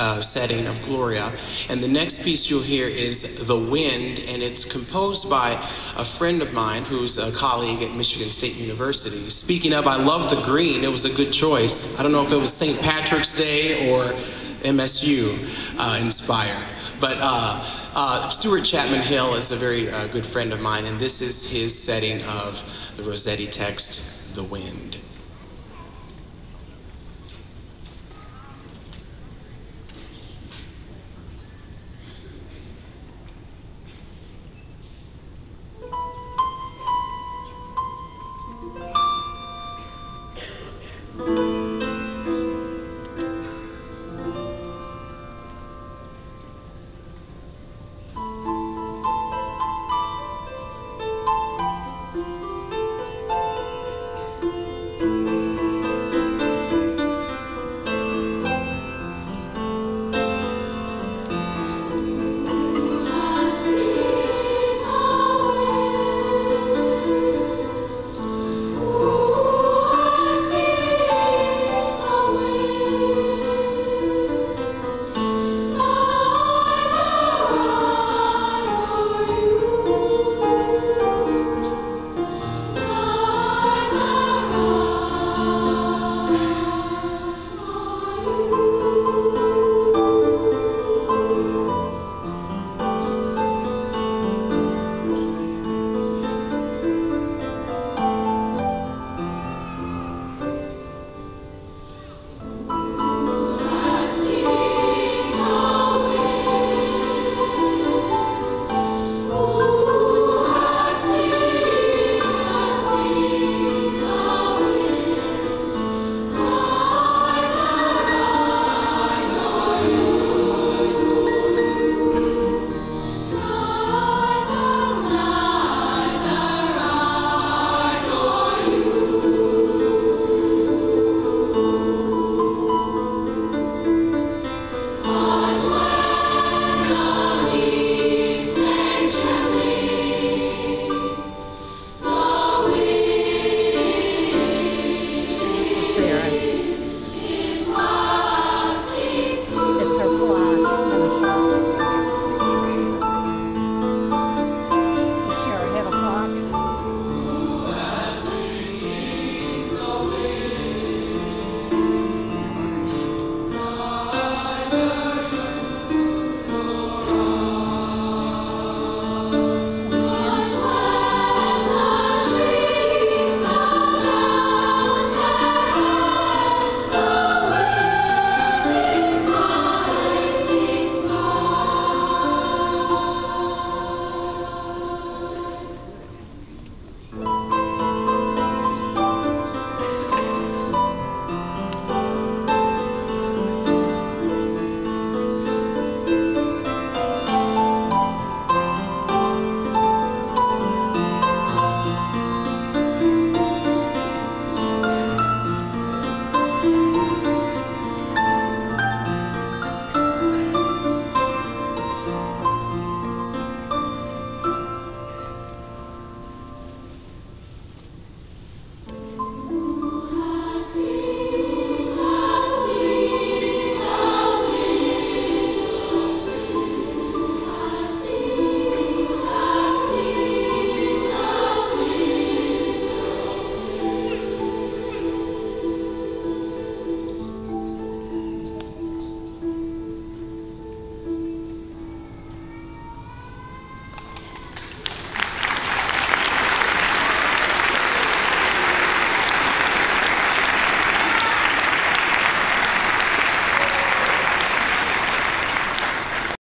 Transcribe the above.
uh, setting of Gloria. And the next piece you'll hear is The Wind, and it's composed by a friend of mine who's a colleague at Michigan State University. Speaking of, I love the green, it was a good choice. I don't know if it was St. Patrick's Day or MSU uh, inspired. But uh, uh, Stuart Chapman Hill is a very uh, good friend of mine, and this is his setting of the Rossetti text, The Wind.